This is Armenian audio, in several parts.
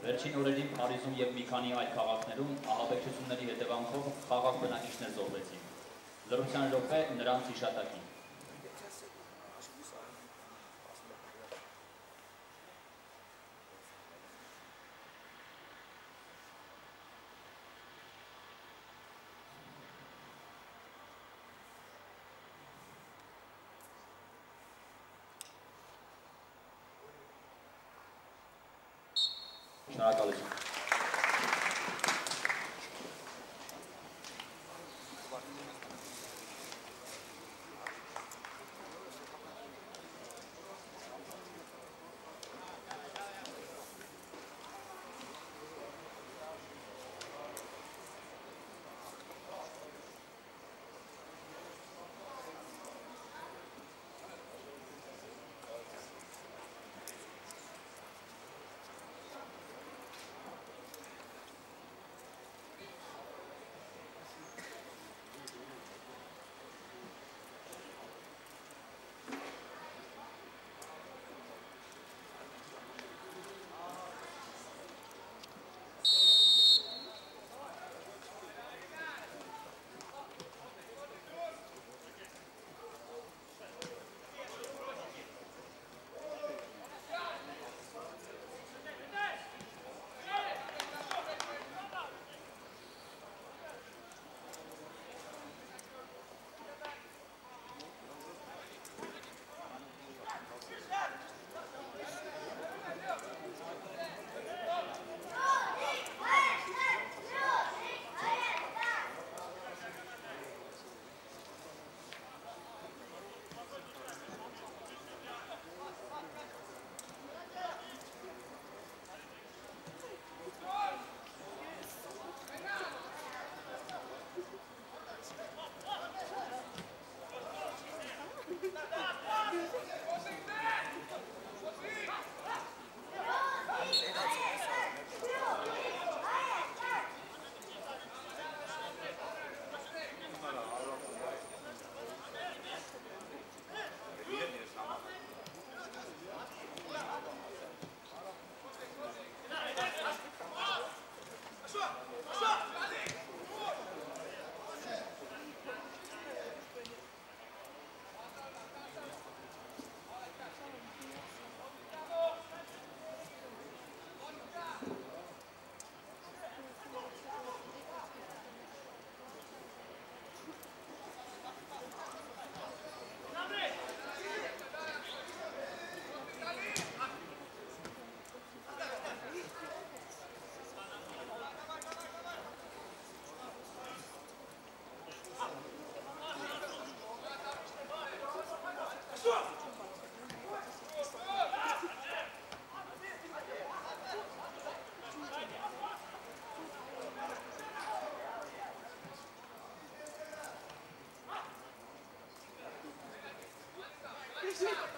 Վերջին օրերին Փարիզում եւ մի քանի այլ քաղաքներում ահաբեկչությունների հետևանքով խաղաղ բնակիչներ զոհվեցին։ Լրության րոպե նրանց հիշատակին։ shit.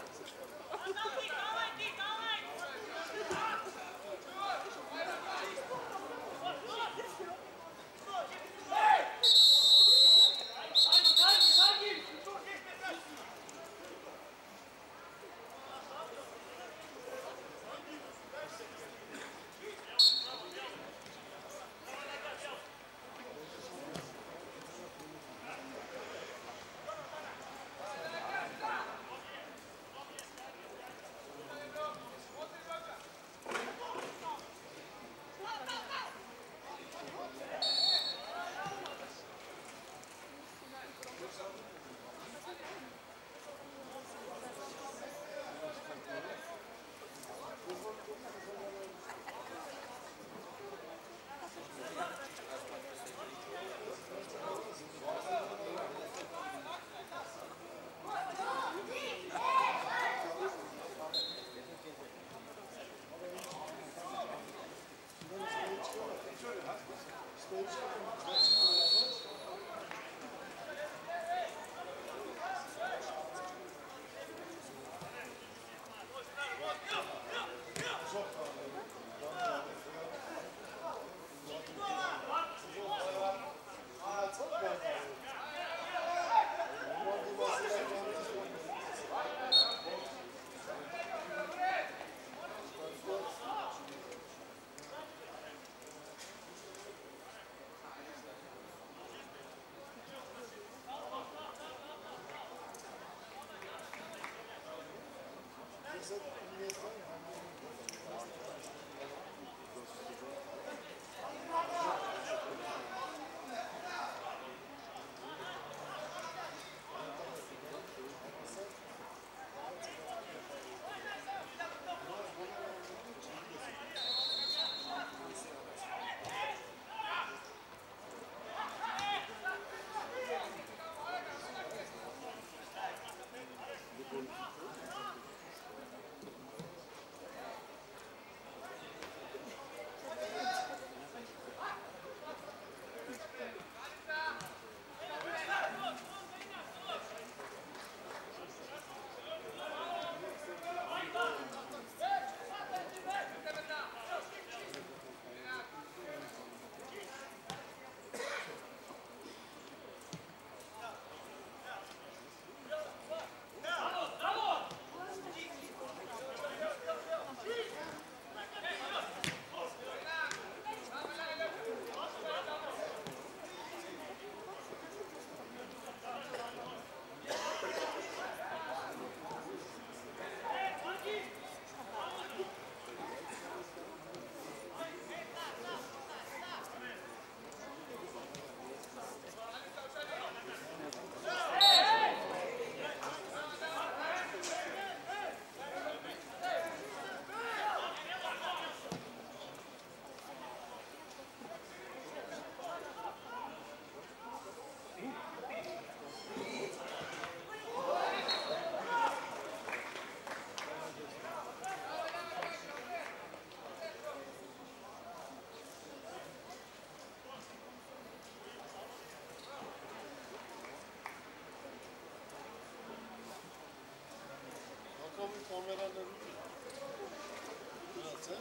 Gracias. Formelerden burası.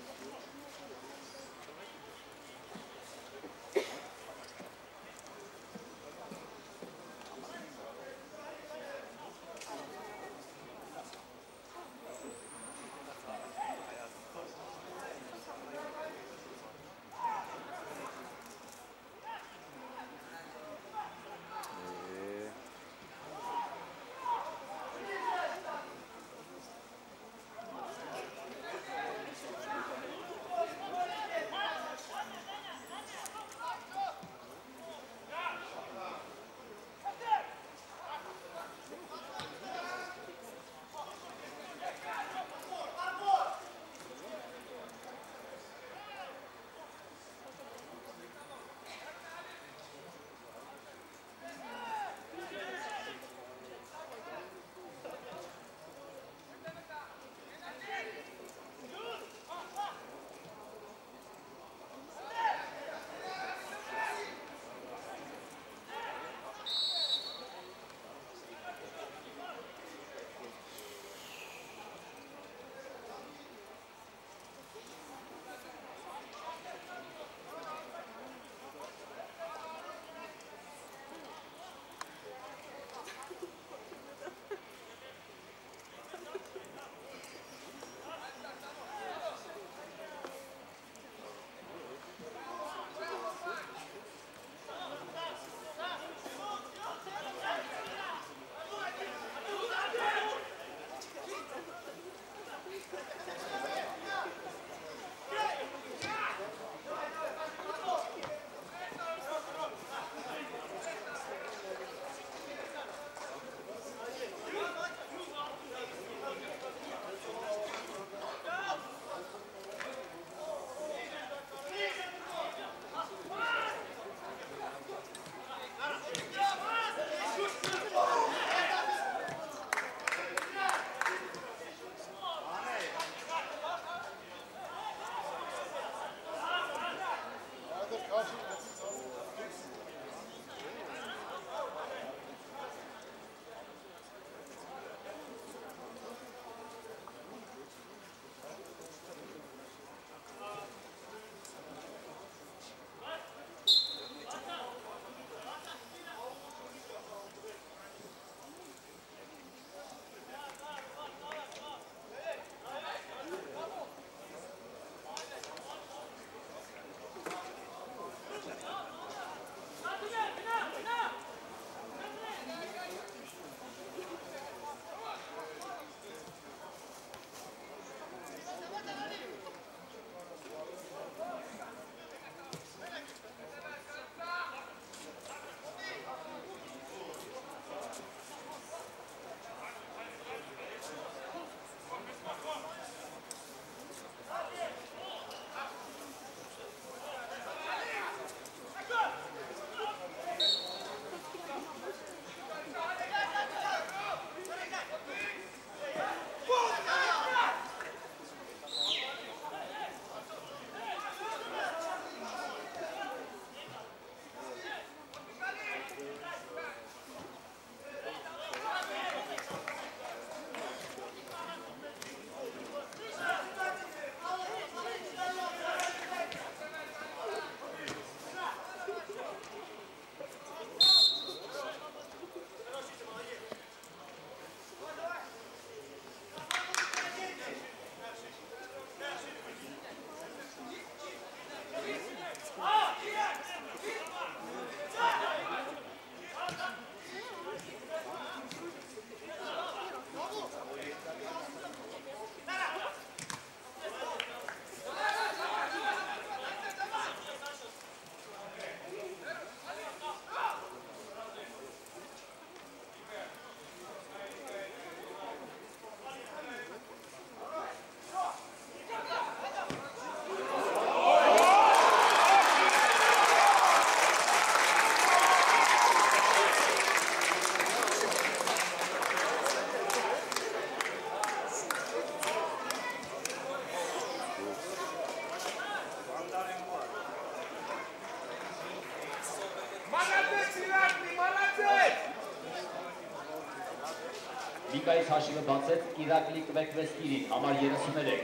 Հաշիվը բացեց Իրակլի Կվեկվեսկիրին, համար 33։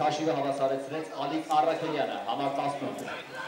Հաշիվը հավասարեցրեց Ալիկ Արաքելյանը, համար 18։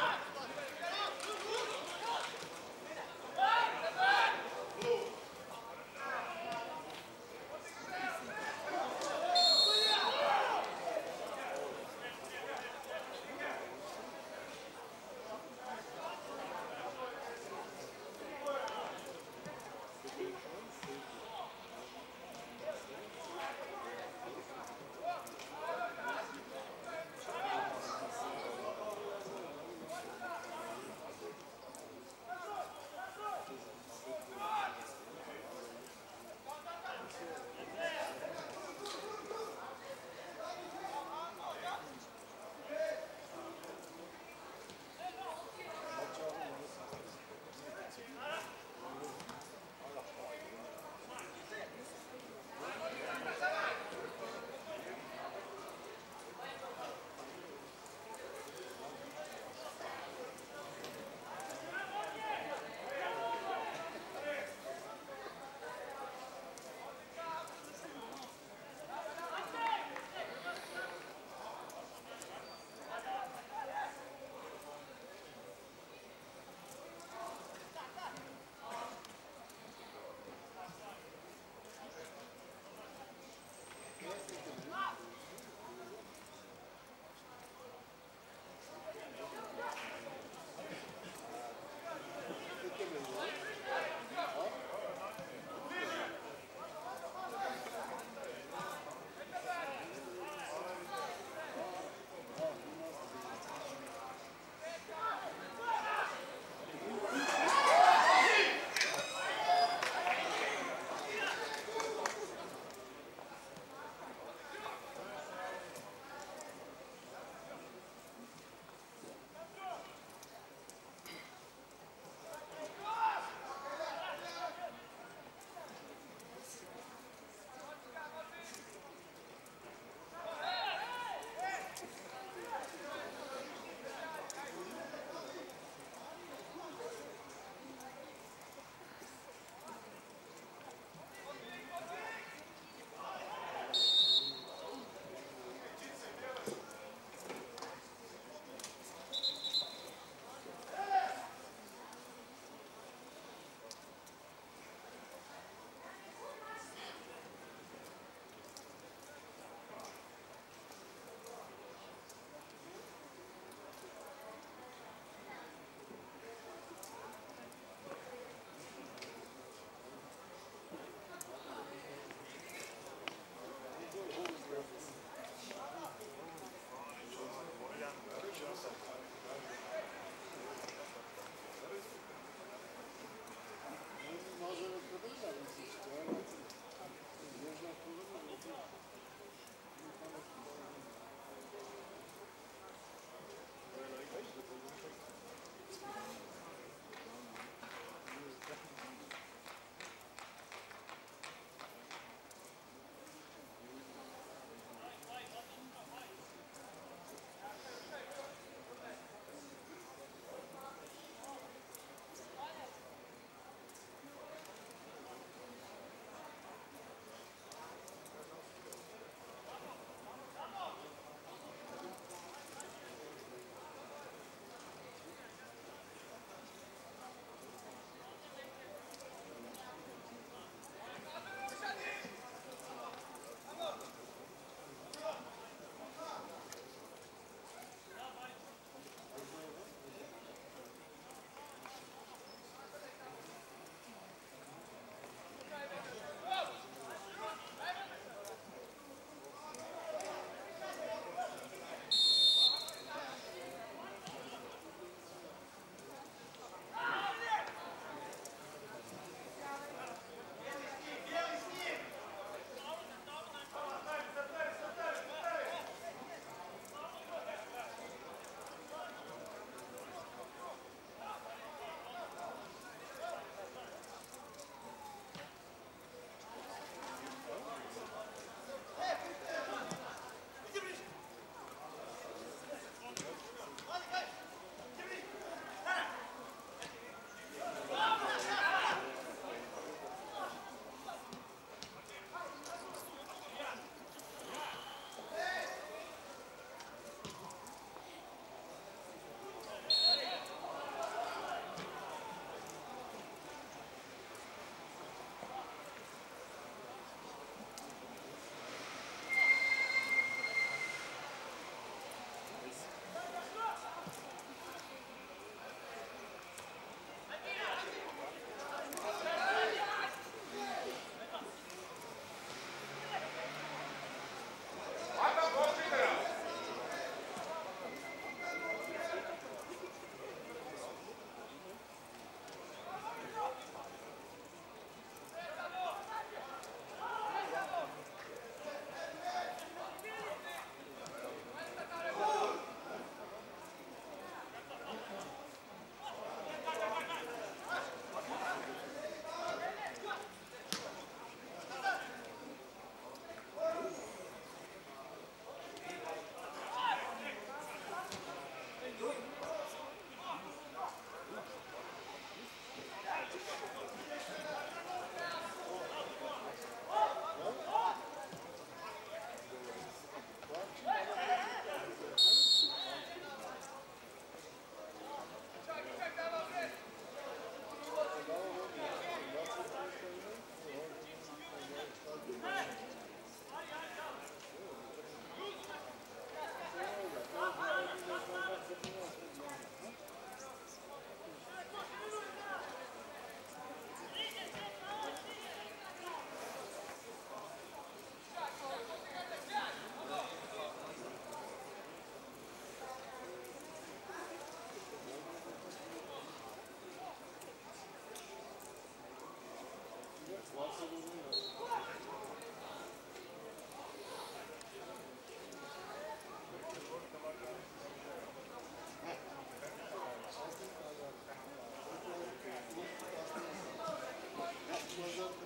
मतलब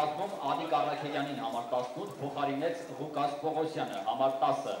կազմում Անիկ Արաքելյանին համար 18 փոխարինեց Ղուկաս Պողոսյանը համար 10-ը։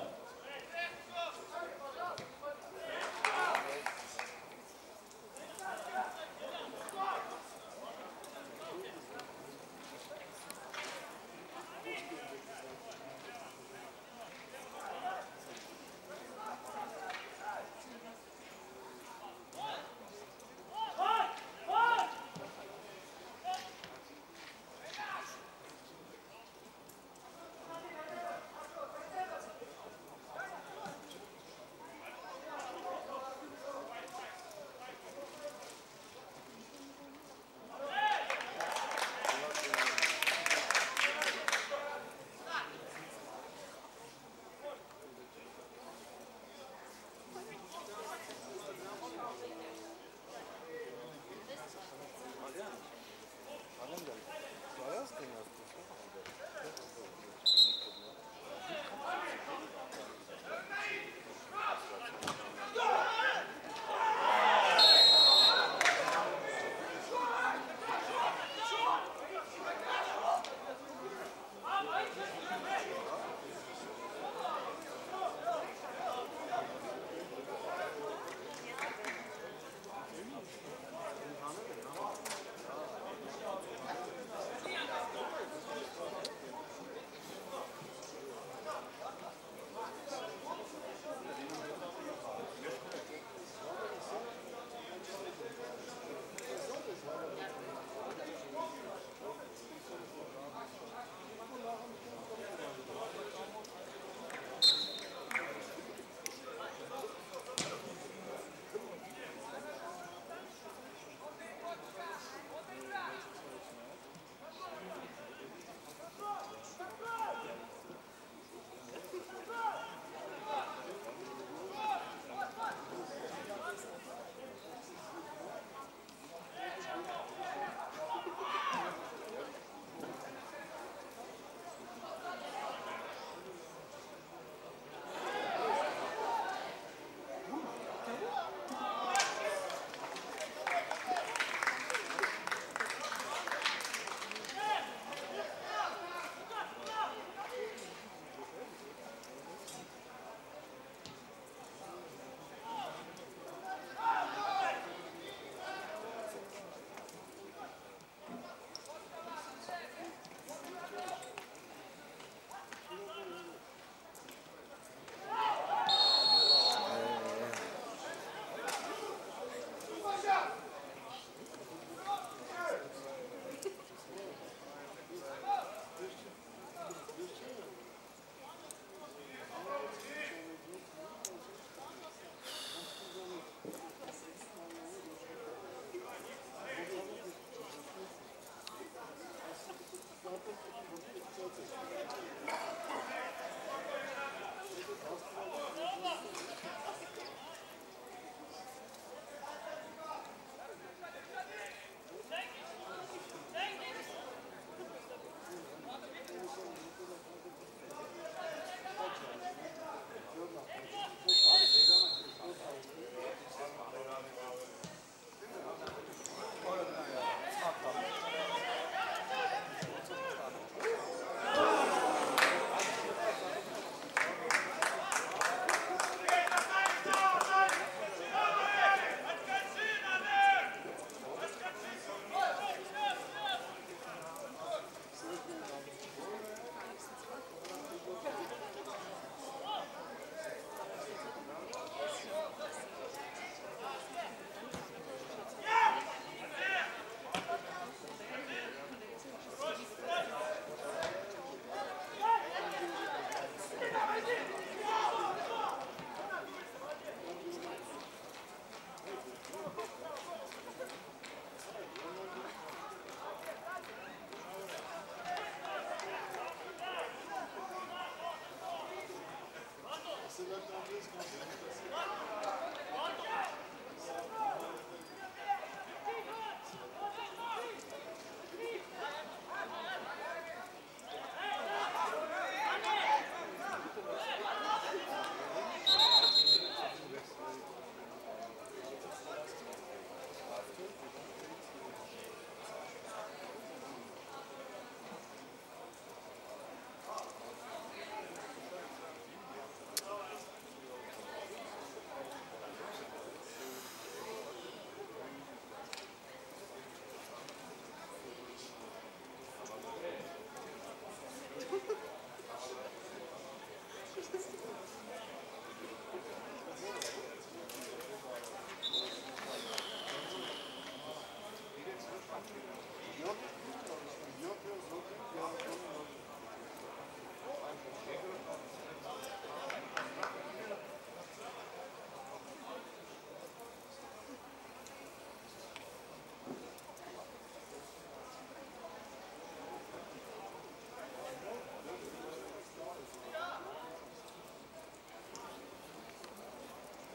C'est notre entreprise qu'on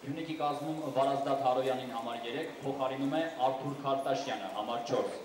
Հյունիկի կազմում Վարազդատ Հարոյանին համար 3, փոխարինում է Արթուր Քարտաշյանը համար 4։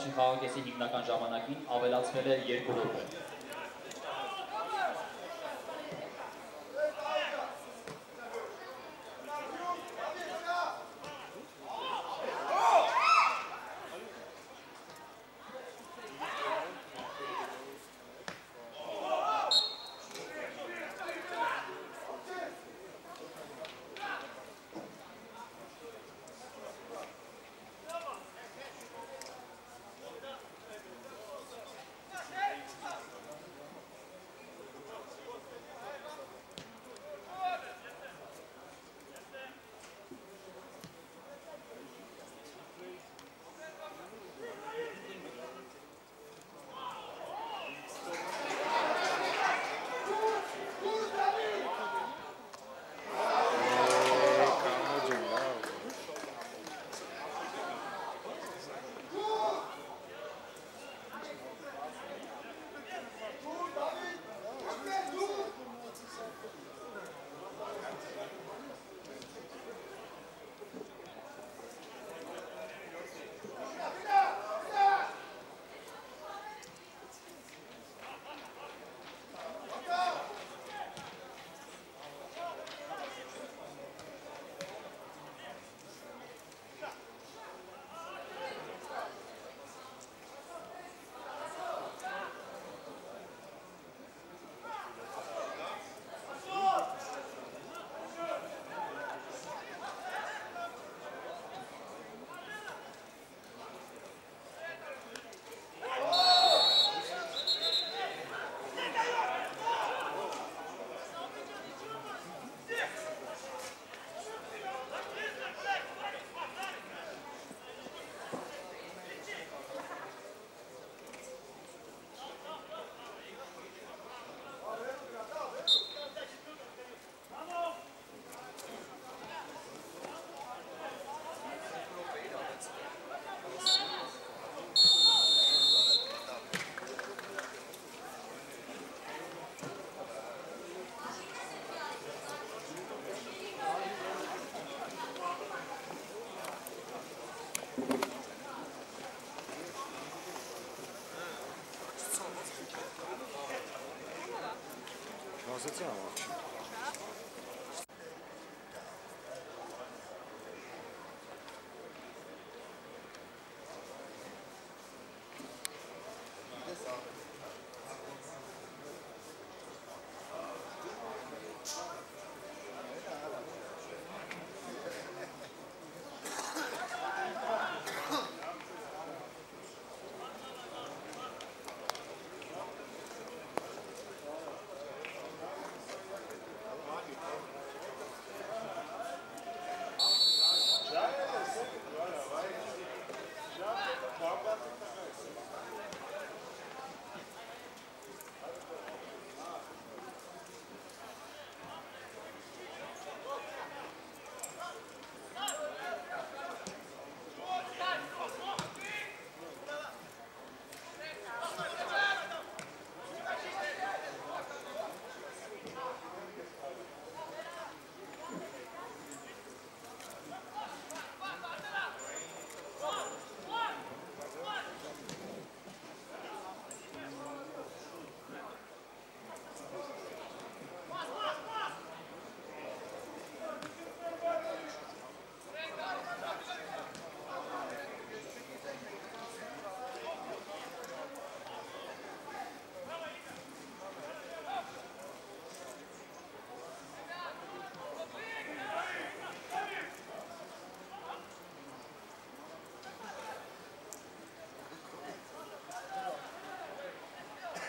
առաջին խաղակեսի հիմնական ժամանակին ավելացվել է 2 րոպե։ 是这样吗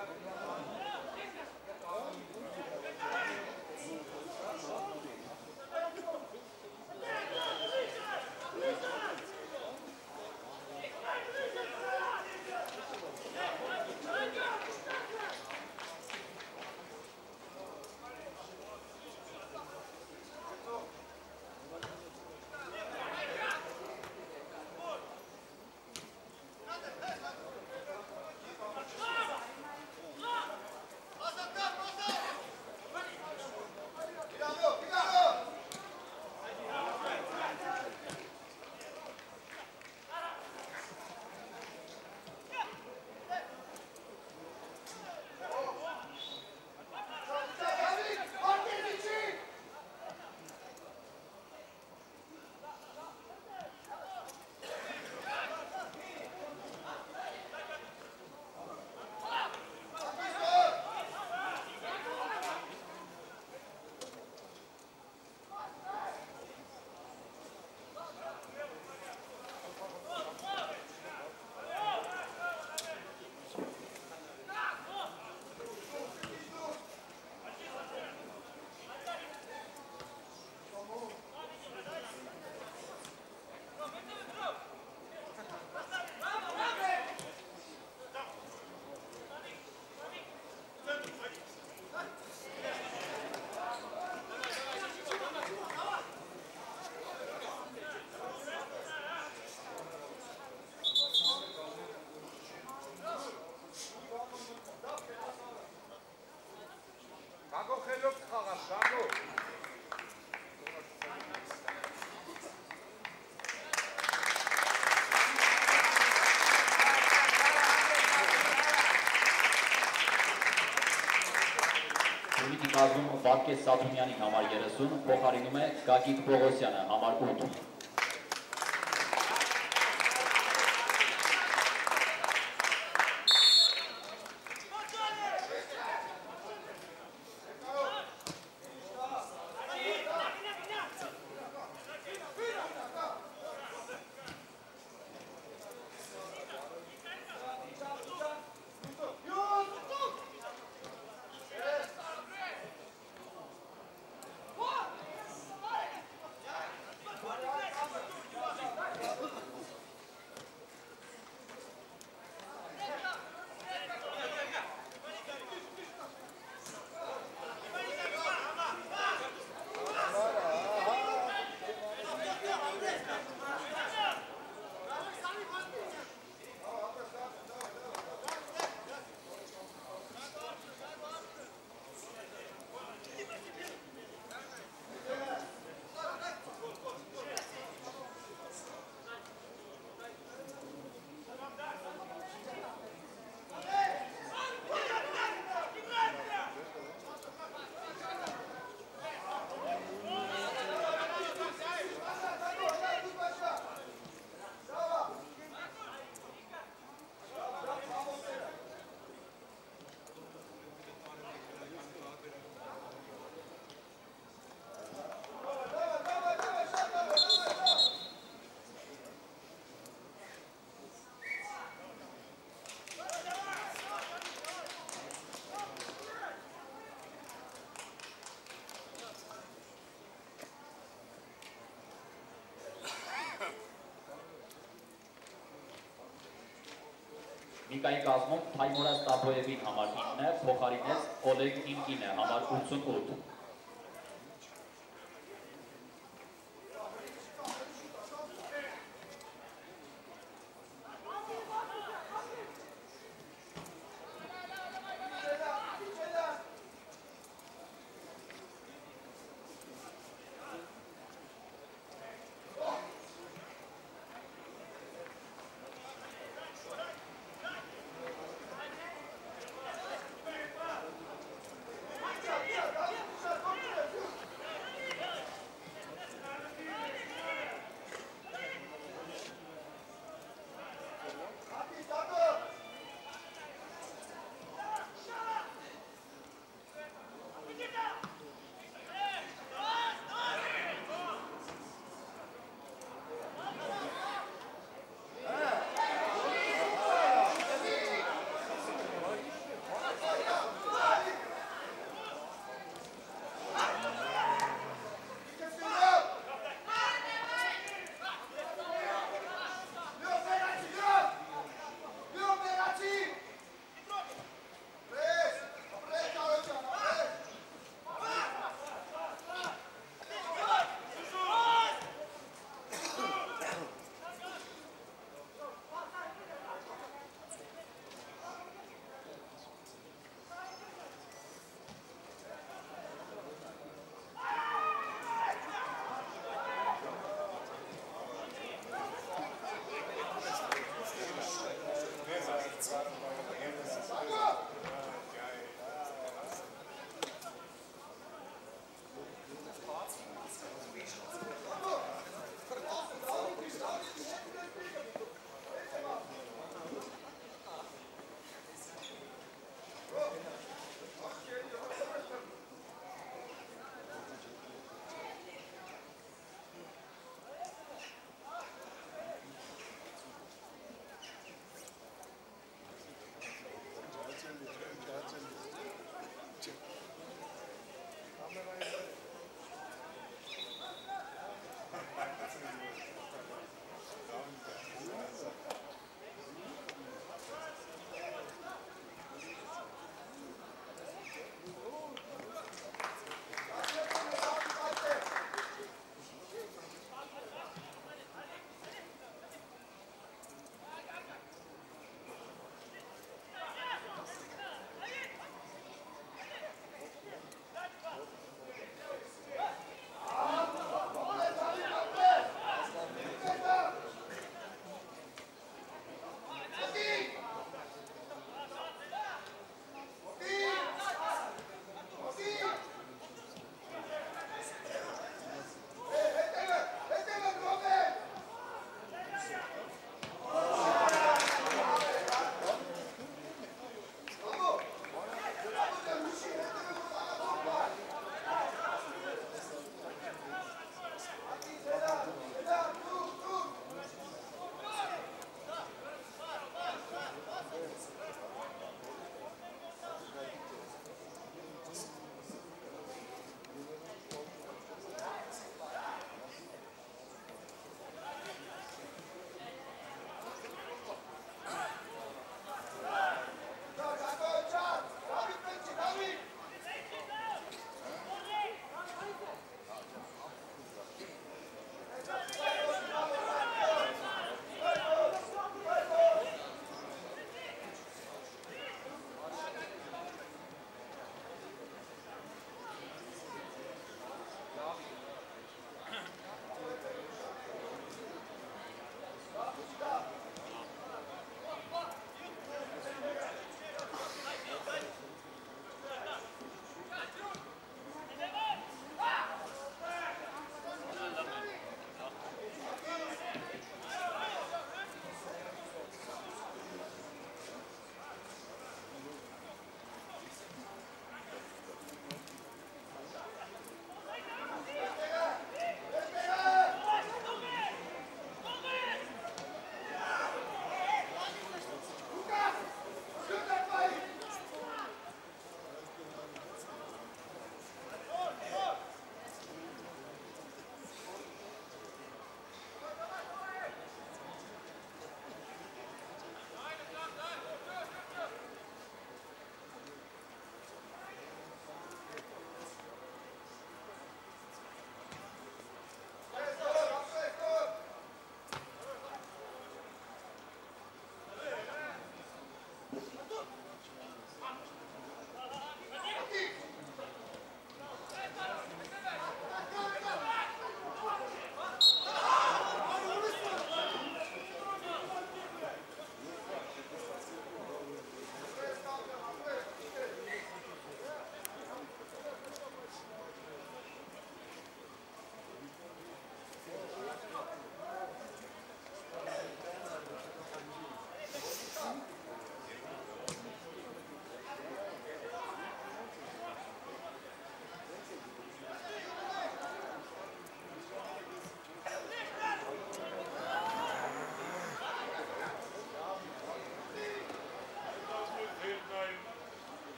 Gracias. Վարդգես Սաթունյանի համար 30, փոխարինում է Գագիկ Պողոսյանը համար 8։ Նիկայի կազմում Թայմուրաս Տաբոևին համար 9-ը, փոխարինեց Օլեգ Ինկինը համար 88։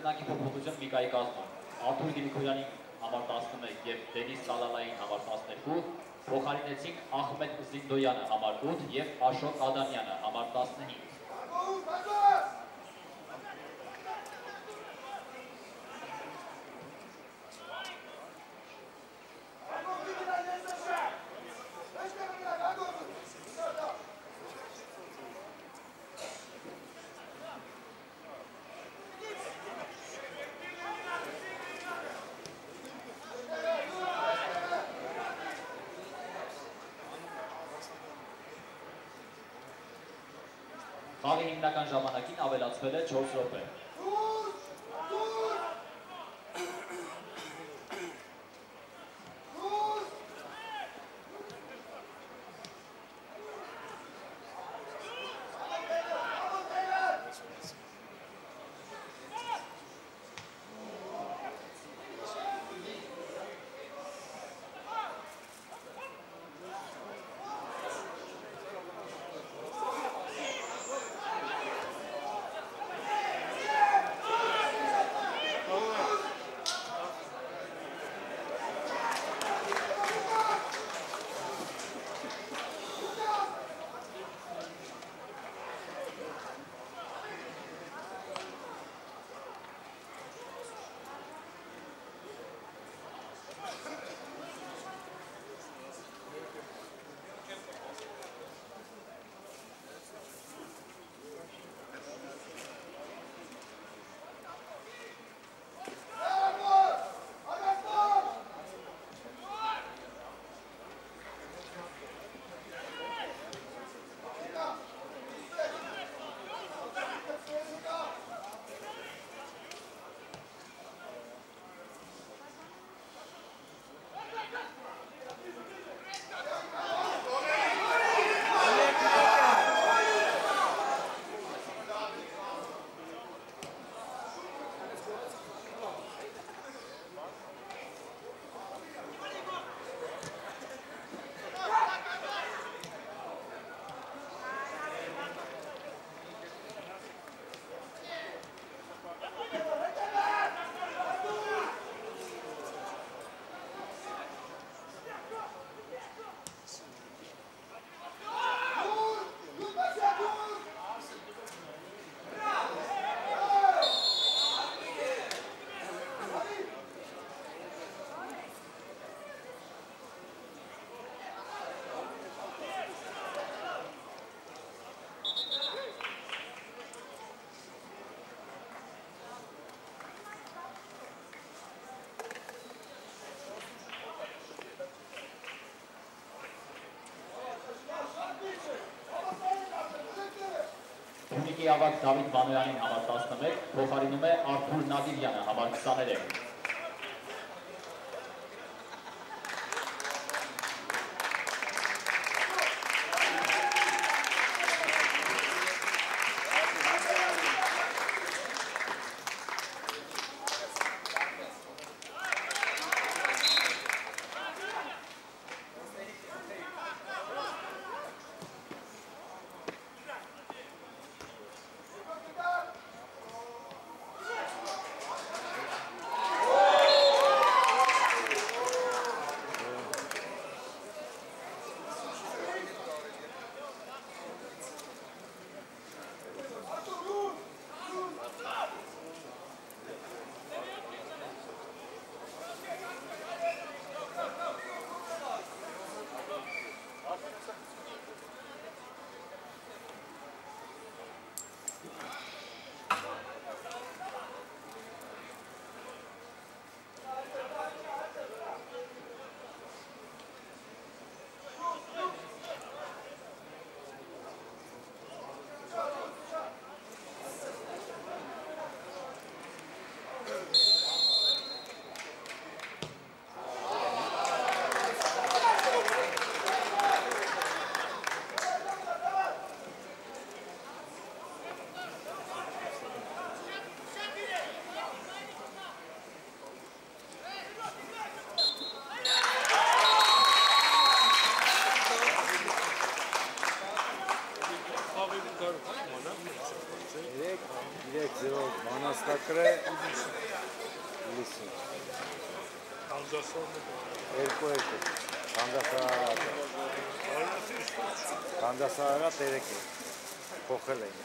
Դուրսը Միկայի կազմում։ Արթուր Գրիգորյանի համար 11 եւ Դենիս Սալալային համար 12, փոխարինեցինք Ախմեդ Զինդոյանը համար 8 եւ Աշոտ Ադամյանը համար 15։ Խաղի հիմնական ժամանակին ավելացվել է 4 րոպե։ Թունիկի ավակ Դավիթ Մանոյանին համար 11, փոխարինում է Արթուր Նադիրյանը համար 23։ կանդասարարատ Արնասի ինչ կանդասարարատ երեք է փոխել էին